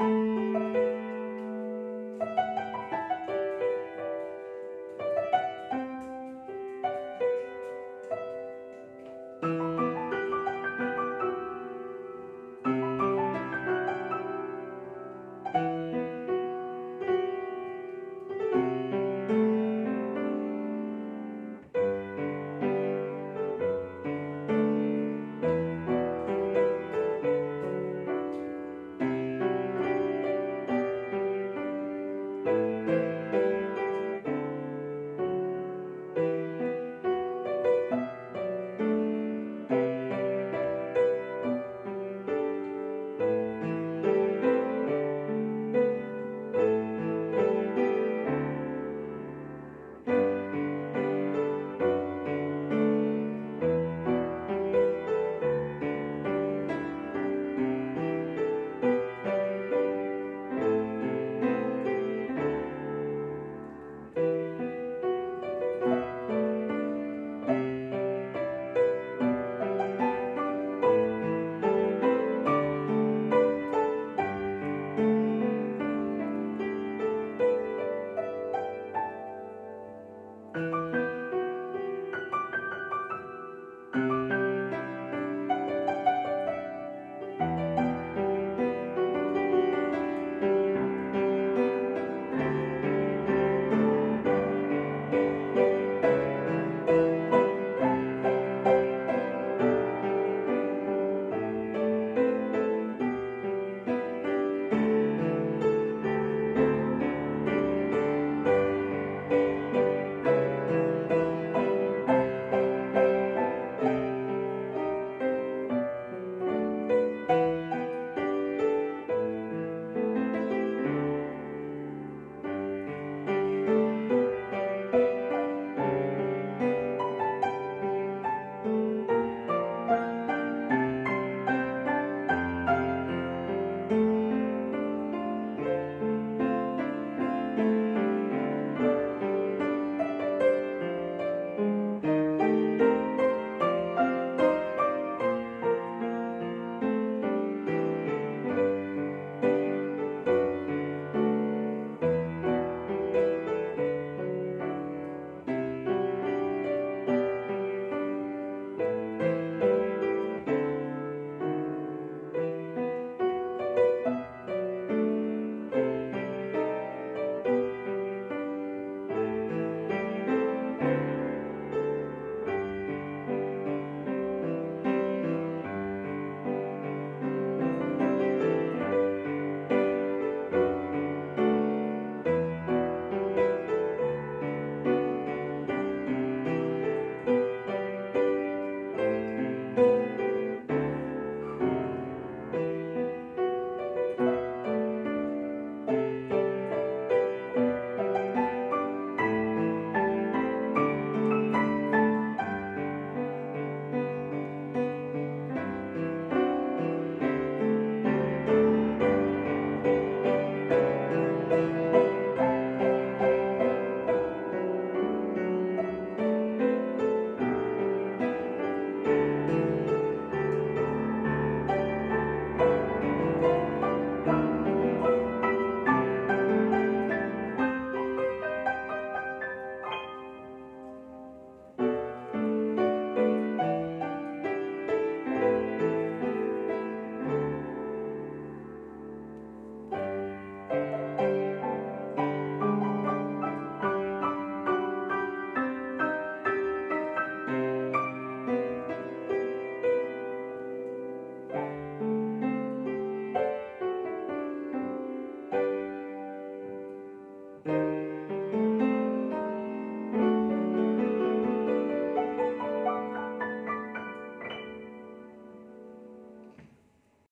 Música